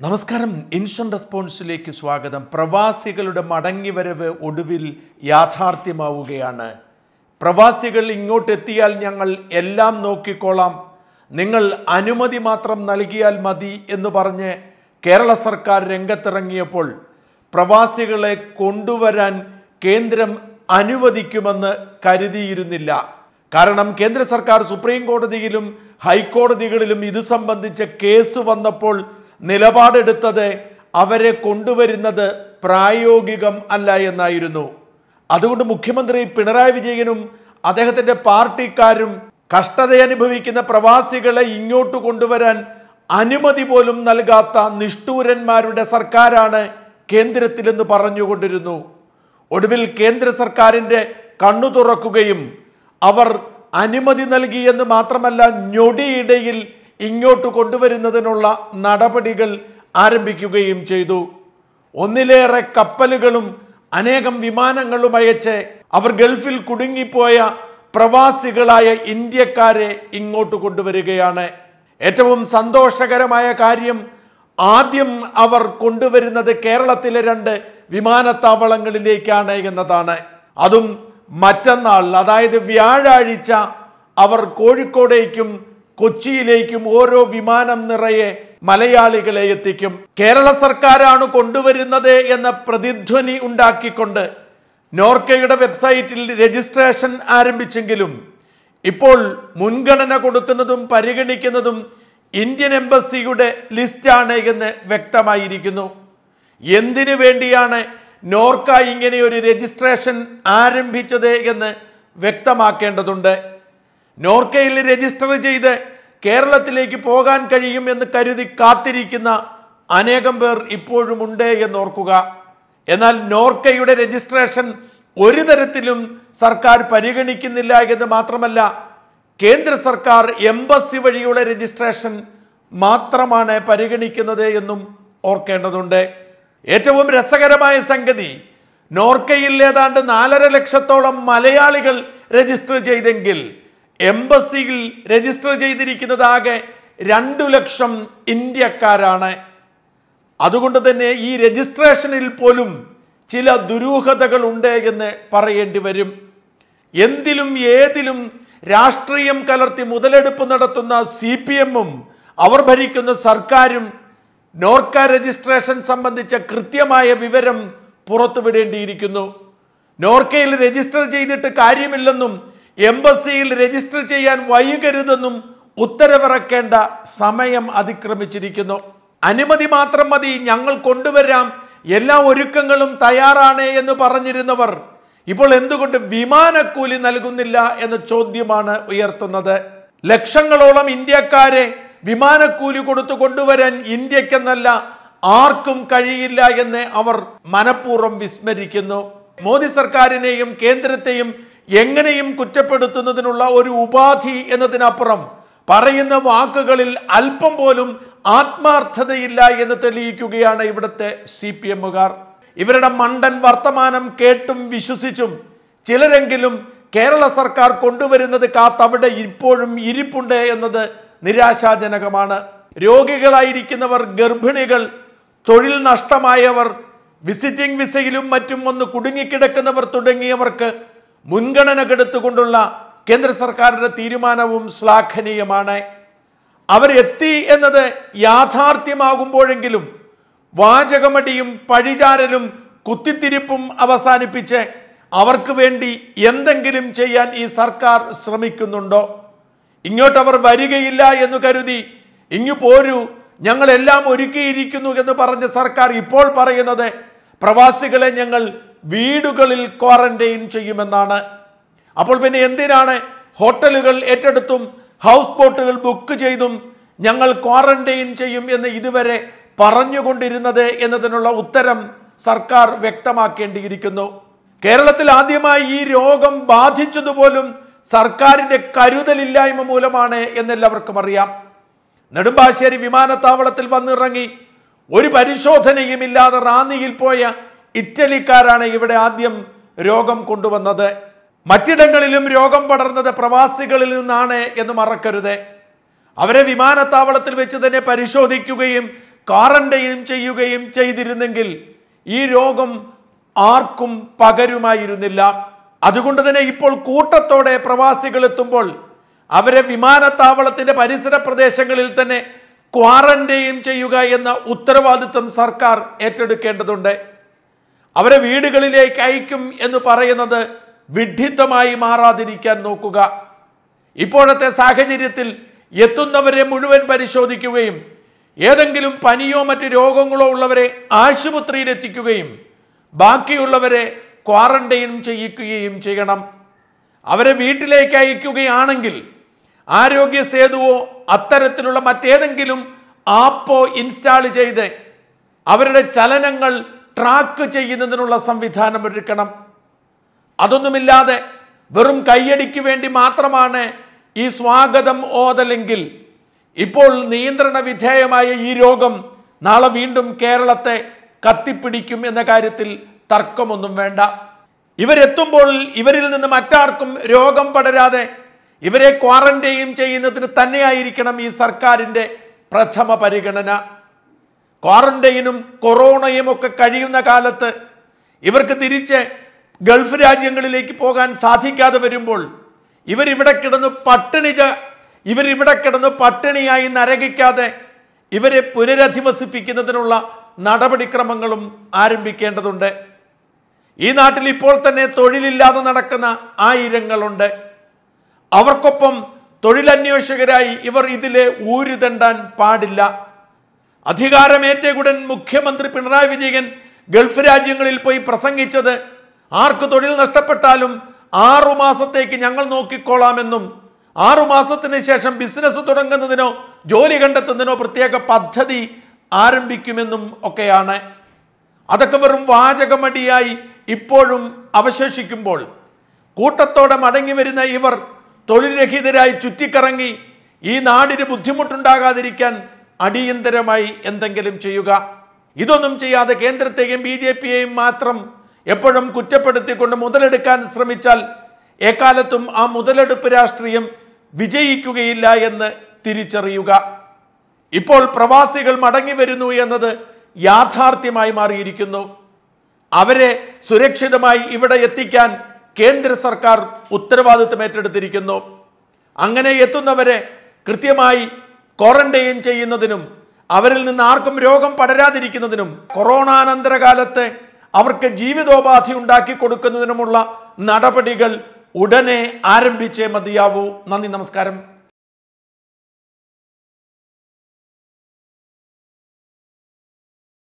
നമസ്കാരം. ഇൻഷൻ റെസ്പോൺസിലേക്ക് സ്വാഗതം. പ്രവാസികളുടെ മടങ്ങിവരവ് ഒടുവിൽ യാഥാർത്ഥ്യമാവുകയാണ്. പ്രവാസികൾ ഇങ്ങോട്ട് എത്തിയാൽ ഞങ്ങൾ എല്ലാം നോക്കിക്കോളാം. നിങ്ങൾ അനുമതി മാത്രം നൽകിയാൽ മതി എന്ന് പറഞ്ഞ് കേരള സർക്കാർ രംഗത്തിറങ്ങിയപ്പോൾ പ്രവാസികളെ കൊണ്ടുവരാൻ കേന്ദ്രം അനുവദിക്കുമെന്ന് കരുതിയിരുന്നില്ല. കാരണം കേന്ദ്ര സർക്കാർ സുപ്രീം കോടതിയിലും ഹൈക്കോടതികളിലും ഇത് സംബന്ധിച്ച കേസ് വന്നപ്പോൾ നിലപാടെടുത്തത് അവരെ കൊണ്ടുവരുന്നത് പ്രായോഗികം അല്ല എന്നായിരുന്നു. അതുകൊണ്ട് മുഖ്യമന്ത്രി പിണറായി വിജയനും അദ്ദേഹത്തിന്റെ പാർട്ടിക്കാരും കഷ്ടതയനുഭവിക്കുന്ന പ്രവാസികളെ ഇങ്ങോട്ട് കൊണ്ടുവരാൻ അനുമതി പോലും നൽകാത്ത നിഷ്ഠൂരന്മാരുടെ സർക്കാരാണ് കേന്ദ്രത്തിലെന്ന് പറഞ്ഞുകൊണ്ടിരുന്നു. ഒടുവിൽ കേന്ദ്ര സർക്കാരിന്റെ കണ്ണു തുറക്കുകയും അവർ അനുമതി നൽകിയെന്ന് മാത്രമല്ല ഞൊടിയിടയിൽ ഇങ്ങോട്ട് കൊണ്ടുവരുന്നതിനുള്ള നടപടികൾ ആരംഭിക്കുകയും ചെയ്തു. ഒന്നിലേറെ കപ്പലുകളും അനേകം വിമാനങ്ങളും അയച്ച് അവർ ഗൾഫിൽ കുടുങ്ങിപ്പോയ പ്രവാസികളായ ഇന്ത്യക്കാരെ ഇങ്ങോട്ട് കൊണ്ടുവരികയാണ്. ഏറ്റവും സന്തോഷകരമായ കാര്യം ആദ്യം അവർ കൊണ്ടുവരുന്നത് കേരളത്തിലെ രണ്ട് വിമാനത്താവളങ്ങളിലേക്കാണ് എന്നതാണ്. അതും മറ്റന്നാൾ അതായത് വ്യാഴാഴ്ച അവർ കോഴിക്കോടേക്കും കൊച്ചിയിലേക്കും ഓരോ വിമാനം നിറയെ മലയാളികളെ എത്തിക്കും. കേരള സർക്കാരാണ് കൊണ്ടുവരുന്നത് എന്ന പ്രതിധ്വനി ഉണ്ടാക്കിക്കൊണ്ട് നോർക്കയുടെ വെബ്സൈറ്റിൽ രജിസ്ട്രേഷൻ ആരംഭിച്ചെങ്കിലും ഇപ്പോൾ മുൻഗണന കൊടുക്കുന്നതും പരിഗണിക്കുന്നതും ഇന്ത്യൻ എംബസിയുടെ ലിസ്റ്റാണ് എന്ന് വ്യക്തമായിരിക്കുന്നു. എന്തിനു വേണ്ടിയാണ് നോർക്ക ഇങ്ങനെയൊരു രജിസ്ട്രേഷൻ ആരംഭിച്ചത് എന്ന് വ്യക്തമാക്കേണ്ടതുണ്ട്. നോർക്കയിൽ രജിസ്റ്റർ ചെയ്ത് കേരളത്തിലേക്ക് പോകാൻ കഴിയും എന്ന് കരുതി കാത്തിരിക്കുന്ന അനേകം പേർ ഇപ്പോഴും ഉണ്ട് എന്നോർക്കുക. എന്നാൽ നോർക്കയുടെ രജിസ്ട്രേഷൻ ഒരു തരത്തിലും സർക്കാർ പരിഗണിക്കുന്നില്ല എന്ന് മാത്രമല്ല കേന്ദ്ര സർക്കാർ എംബസി വഴിയുള്ള രജിസ്ട്രേഷൻ മാത്രമാണ് പരിഗണിക്കുന്നത് എന്നും ഓർക്കേണ്ടതുണ്ട്. ഏറ്റവും രസകരമായ സംഗതി നോർക്കയിൽ ഏതാണ്ട് നാലര ലക്ഷത്തോളം മലയാളികൾ രജിസ്റ്റർ ചെയ്തെങ്കിൽ എംബസിയിൽ രജിസ്റ്റർ ചെയ്തിരിക്കുന്നതാകെ രണ്ടു ലക്ഷം ഇന്ത്യക്കാരാണ്. അതുകൊണ്ട് തന്നെ ഈ രജിസ്ട്രേഷനിൽ പോലും ചില ദുരൂഹതകൾ ഉണ്ട് എന്ന് പറയേണ്ടി വരും. എന്തിലും ഏതിലും രാഷ്ട്രീയം കലർത്തി മുതലെടുപ്പ് നടത്തുന്ന സി പി എമ്മും അവർ ഭരിക്കുന്ന സർക്കാരും നോർക്ക രജിസ്ട്രേഷൻ സംബന്ധിച്ച കൃത്യമായ വിവരം പുറത്തുവിടേണ്ടിയിരിക്കുന്നു. നോർക്കയിൽ രജിസ്റ്റർ ചെയ്തിട്ട് കാര്യമില്ലെന്നും എംബസിയിൽ രജിസ്റ്റർ ചെയ്യാൻ വൈകരുതെന്നും ഉത്തരവിറക്കേണ്ട സമയം അതിക്രമിച്ചിരിക്കുന്നു. അനുമതി മാത്രം മതി ഞങ്ങൾ കൊണ്ടുവരാം എല്ലാ ഒരുക്കങ്ങളും തയ്യാറാണ് എന്ന് പറഞ്ഞിരുന്നവർ ഇപ്പോൾ എന്തുകൊണ്ട് വിമാനക്കൂലി നൽകുന്നില്ല എന്ന ചോദ്യമാണ് ഉയർത്തുന്നത്. ലക്ഷങ്ങളോളം ഇന്ത്യക്കാരെ വിമാനക്കൂലി കൊടുത്തു കൊണ്ടുവരാൻ ഇന്ത്യക്കെന്നല്ല ആർക്കും കഴിയില്ല എന്ന് അവർ മനഃപൂർവം വിസ്മരിക്കുന്നു. മോദി സർക്കാരിനെയും കേന്ദ്രത്തെയും എങ്ങനെയും കുറ്റപ്പെടുത്തുന്നതിനുള്ള ഒരു ഉപാധി എന്നതിനപ്പുറം പറയുന്ന വാക്കുകളിൽ അല്പം പോലും ആത്മാർത്ഥതയില്ല എന്ന് തെളിയിക്കുകയാണ് ഇവിടുത്തെ സി പി എമ്മുകാർ. ഇവരുടെ മണ്ടൻ വർത്തമാനം കേട്ടും വിശ്വസിച്ചും ചിലരെങ്കിലും കേരള സർക്കാർ കൊണ്ടുവരുന്നത് കാത്തവിടെ ഇപ്പോഴും ഇരിപ്പുണ്ട് എന്നത് നിരാശാജനകമാണ്. രോഗികളായിരിക്കുന്നവർ ഗർഭിണികൾ തൊഴിൽ നഷ്ടമായവർ വിസിറ്റിംഗ് വിസയിലും മറ്റും ഒന്ന് കുടുങ്ങിക്കിടക്കുന്നവർ തുടങ്ങിയവർക്ക് മുൻഗണന കെടുത്തുകൊണ്ടുള്ള കേന്ദ്ര സർക്കാരിന്റെ തീരുമാനവും ശ്ലാഘനീയമാണ്. അവരെത്തി എന്നത് യാഥാർത്ഥ്യമാകുമ്പോഴെങ്കിലും വാചകമടിയും പഴിചാരലും കുത്തിത്തിരിപ്പും അവസാനിപ്പിച്ച് അവർക്ക് വേണ്ടി എന്തെങ്കിലും ചെയ്യാൻ ഈ സർക്കാർ ശ്രമിക്കുന്നുണ്ടോ? ഇങ്ങോട്ടവർ വരികയില്ല എന്ന് കരുതി ഇങ്ങു പോരൂ ഞങ്ങളെല്ലാം ഒരുക്കിയിരിക്കുന്നു എന്ന് പറഞ്ഞ സർക്കാർ ഇപ്പോൾ പറയുന്നത് പ്രവാസികളെ ഞങ്ങൾ വീടുകളിൽ ക്വാറന്റൈൻ ചെയ്യുമെന്നാണ്. അപ്പോൾ പിന്നെ എന്തിനാണ് ഹോട്ടലുകൾ ഏറ്റെടുത്തും ഹൗസ് ബോട്ടുകൾ ബുക്ക് ചെയ്തും ഞങ്ങൾ ക്വാറന്റൈൻ ചെയ്യും എന്ന് ഇതുവരെ പറഞ്ഞുകൊണ്ടിരുന്നത് എന്നതിനുള്ള ഉത്തരം സർക്കാർ വ്യക്തമാക്കേണ്ടിയിരിക്കുന്നു. കേരളത്തിൽ ആദ്യമായി ഈ രോഗം ബാധിച്ചതുപോലും സർക്കാരിന്റെ കരുതലില്ലായ്മ മൂലമാണ് എന്നെല്ലാവർക്കും അറിയാം. നെടുമ്പാശ്ശേരി വിമാനത്താവളത്തിൽ വന്നിറങ്ങി ഒരു പരിശോധനയും ഇല്ലാതെ റാന്നിയിൽ പോയ ഇറ്റലിക്കാരാണ് ഇവിടെ ആദ്യം രോഗം കൊണ്ടുവന്നത്. മറ്റിടങ്ങളിലും രോഗം പടർന്നത് പ്രവാസികളിൽ നിന്നാണ് എന്ന് മറക്കരുത്. അവരെ വിമാനത്താവളത്തിൽ വെച്ച് തന്നെ പരിശോധിക്കുകയും ക്വാറന്റൈൻ ചെയ്യുകയും ചെയ്തിരുന്നെങ്കിൽ ഈ രോഗം ആർക്കും പകരുമായിരുന്നില്ല. അതുകൊണ്ട് തന്നെ ഇപ്പോൾ കൂട്ടത്തോടെ പ്രവാസികൾ എത്തുമ്പോൾ അവരെ വിമാനത്താവളത്തിന്റെ പരിസര പ്രദേശങ്ങളിൽ തന്നെ ക്വാറന്റൈൻ ചെയ്യുക എന്ന ഉത്തരവാദിത്വം സർക്കാർ ഏറ്റെടുക്കേണ്ടതുണ്ട്. അവരെ വീടുകളിലേക്ക് അയക്കും എന്ന് പറയുന്നത് വിഡ്ഢിത്തമായി മാറാതിരിക്കാൻ നോക്കുക. ഇപ്പോഴത്തെ സാഹചര്യത്തിൽ എത്തുന്നവരെ മുഴുവൻ പരിശോധിക്കുകയും ഏതെങ്കിലും പനിയോ മറ്റ് രോഗങ്ങളോ ഉള്ളവരെ ആശുപത്രിയിൽ എത്തിക്കുകയും ബാക്കിയുള്ളവരെ ക്വാറന്റൈൻ ചെയ്യിക്കുകയും ചെയ്യണം. അവരെ വീട്ടിലേക്ക് അയക്കുകയാണെങ്കിൽ ആരോഗ്യ സേതുവോ അത്തരത്തിലുള്ള മറ്റേതെങ്കിലും ആപ്പോ ഇൻസ്റ്റാൾ ചെയ്ത് അവരുടെ ചലനങ്ങൾ ട്രാക്ക് ചെയ്യുന്നതിനുള്ള സംവിധാനം ഒരുക്കണം. അതൊന്നുമില്ലാതെ വെറും കയ്യടിക്ക് വേണ്ടി മാത്രമാണ് ഈ സ്വാഗതം ഓതലെങ്കിൽ. ഇപ്പോൾ നിയന്ത്രണ വിധേയമായ ഈ രോഗം നാളെ വീണ്ടും കേരളത്തെ കത്തിപ്പിടിക്കും എന്ന കാര്യത്തിൽ തർക്കമൊന്നും വേണ്ട. ഇവരെത്തുമ്പോൾ ഇവരിൽ നിന്ന് മറ്റാർക്കും രോഗം പടരാതെ ഇവരെ ക്വാറന്റൈൻ ചെയ്യുന്നതിന് തന്നെയായിരിക്കണം ഈ സർക്കാരിന്റെ പ്രഥമ പരിഗണന. ക്വാറന്റൈനും കൊറോണയും ഒക്കെ കഴിയുന്ന കാലത്ത് ഇവർക്ക് തിരിച്ച് ഗൾഫ് രാജ്യങ്ങളിലേക്ക് പോകാൻ സാധിക്കാതെ വരുമ്പോൾ ഇവരിവിടെ കിടന്ന് പട്ടിണി ഇവരിവിടെ കിടന്ന് പട്ടിണിയായി നരകിക്കാതെ ഇവരെ പുനരധിവസിപ്പിക്കുന്നതിനുള്ള നടപടിക്രമങ്ങളും ആരംഭിക്കേണ്ടതുണ്ട്. ഈ നാട്ടിൽ ഇപ്പോൾ തന്നെ തൊഴിലില്ലാതെ നടക്കുന്ന ആയിരങ്ങളുണ്ട് അവർക്കൊപ്പം തൊഴിലന്വേഷകരായി ഇവർ ഇതിലെ ഊരുതണ്ടാൻ പാടില്ല. അധികാരമേറ്റകുടൻ മുഖ്യമന്ത്രി പിണറായി വിജയൻ ഗൾഫ് രാജ്യങ്ങളിൽ പോയി പ്രസംഗിച്ചത് ആർക്ക് തൊഴിൽ നഷ്ടപ്പെട്ടാലും ആറു മാസത്തേക്ക് ഞങ്ങൾ നോക്കിക്കോളാമെന്നും ആറു മാസത്തിന് ശേഷം ബിസിനസ് തുടങ്ങുന്നതിനോ ജോലി കണ്ടെത്തുന്നതിനോ പ്രത്യേക പദ്ധതി ആരംഭിക്കുമെന്നും ഒക്കെയാണ്. അതൊക്കെ വെറും വാചകമടിയായി ഇപ്പോഴും അവശേഷിക്കുമ്പോൾ കൂട്ടത്തോടെ മടങ്ങി വരുന്ന ഇവർ തൊഴിൽ രഹിതരായി ചുറ്റിക്കറങ്ങി ഈ നാടിന് ബുദ്ധിമുട്ടുണ്ടാകാതിരിക്കാൻ അടിയന്തരമായി എന്തെങ്കിലും ചെയ്യുക. ഇതൊന്നും ചെയ്യാതെ കേന്ദ്രത്തെയും ബി ജെ പിയെയും മാത്രം എപ്പോഴും കുറ്റപ്പെടുത്തിക്കൊണ്ട് മുതലെടുക്കാൻ ശ്രമിച്ചാൽ എക്കാലത്തും ആ മുതലെടുപ്പ് രാഷ്ട്രീയം വിജയിക്കുകയില്ല എന്ന് തിരിച്ചറിയുക. ഇപ്പോൾ പ്രവാസികൾ മടങ്ങി വരുന്നു എന്നത് യാഥാർത്ഥ്യമായി മാറിയിരിക്കുന്നു. അവരെ സുരക്ഷിതമായി ഇവിടെ എത്തിക്കാൻ കേന്ദ്ര സർക്കാർ ഉത്തരവാദിത്വം ഏറ്റെടുത്തിരിക്കുന്നു. അങ്ങനെ എത്തുന്നവരെ കൃത്യമായി ക്വാറന്റൈൻ ചെയ്യുന്നതിനും അവരിൽ നിന്ന് ആർക്കും രോഗം പടരാതിരിക്കുന്നതിനും കൊറോണാനന്തര കാലത്തെ അവർക്ക് ജീവിതോപാധി ഉണ്ടാക്കി കൊടുക്കുന്നതിനുമുള്ള നടപടികൾ ഉടനെ ആരംഭിച്ചേ മതിയാവൂ. നന്ദി നമസ്കാരം.